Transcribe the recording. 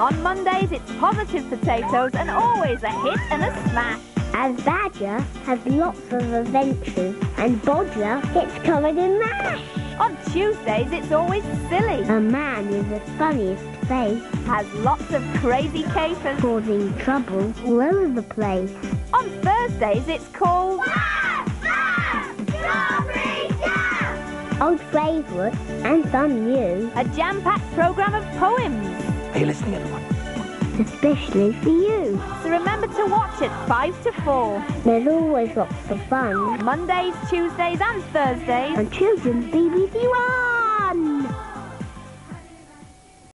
On Mondays, it's positive potatoes and always a hit and a smash. As Badger has lots of adventures and Bodger gets covered in mash. On Tuesdays, it's always silly. A man with the funniest face Has lots of crazy capers. causing trouble all over the place. On Thursdays, it's called... Old favourites and some new, A jam-packed programme of poems. Are you listening, everyone? especially for you. So remember to watch at 5 to 4. There's always lots of fun Mondays, Tuesdays and Thursdays. on Children's BBC One.